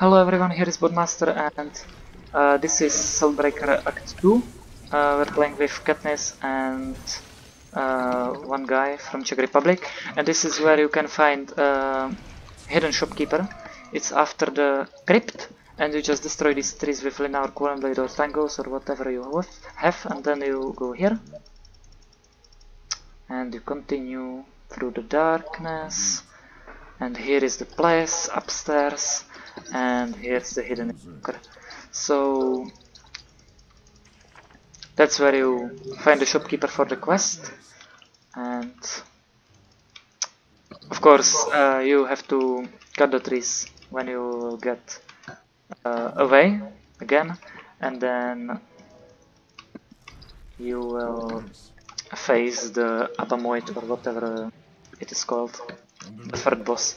Hello everyone, here is Bodmaster and uh, this is Siltbreaker Act 2. Uh, we're playing with Katniss and uh, one guy from Czech Republic and this is where you can find uh, Hidden Shopkeeper. It's after the crypt and you just destroy these trees with Lina or Blade or Tangos or whatever you have and then you go here and you continue through the darkness and here is the place upstairs and here's the hidden bunker so that's where you find the shopkeeper for the quest and of course uh, you have to cut the trees when you get uh, away again. And then you will face the Abamoid or whatever it is called, the third boss.